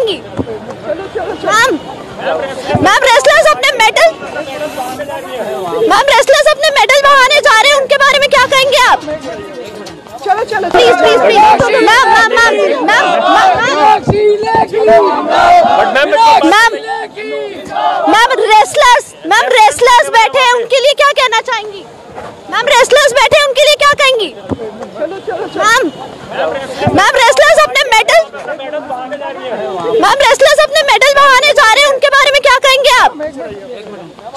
कहेंगी ma'am ma'am wrestlers अपने medal ma'am wrestlers अपने मेडल बहाने जा रहे हैं उनके बारे में क्या कहेंगे आप? चलो चलो please please please ma'am ma'am ma'am ma'am ma'am ma'am wrestlers ma'am wrestlers बैठे हैं उनके लिए क्या कहना चाहेंगी? मैम रेसलर्स बैठे हैं उनके लिए क्या कहेंगी? मैम मैम मैम रेसलर्स अपने मेडल बहाने जा रहे हैं उनके बारे में क्या कहेंगे आप?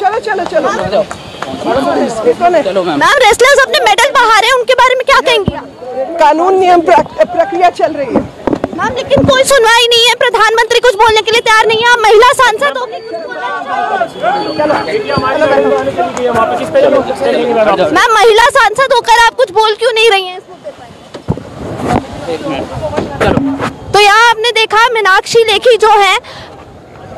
चलो चलो चलो। मैम। रेसलर्स अपने मेडल बहा रहे हैं उनके बारे में क्या कहेंगे कानून नियम प्रक्रिया चल रही है। मैम लेकिन कोई सुनवाई नहीं है प्रधानमंत्री कुछ बोलने के लिए तैयार नहीं है आप महिला सांसद हो? मैम महिला सांसद होकर आप कुछ बोल क्यों नहीं रही हैं इस मुद्दे पर तो यहाँ आपने देखा मीनाक्षी लेखी जो है,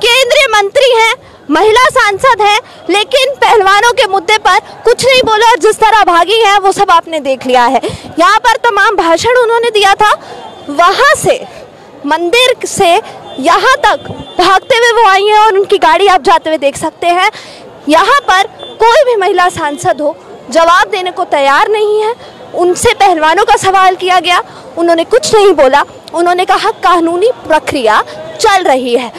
केंद्रीय मंत्री हैं, महिला सांसद हैं, लेकिन पहलवानों के मुद्दे पर कुछ नहीं बोला और जिस तरह भागी है, वो सब आपने देख लिया है। यहाँ पर तमाम भाषण उन्होंने दिया था। वहाँ से, मंदिर से यहाँ तक भागते हुए वो आई हैं और उनकी गाड़ी आप जाते हुए देख सकते हैं। यहाँ पर कोई भी महिला सांसद हो, जवाब देने को तैयार नहीं है। उनसे पहलवानों का सवाल किया गया, उन्होंने कुछ नहीं बोला। उन्होंने कहा कानूनी प्रक्रिया चल रही है।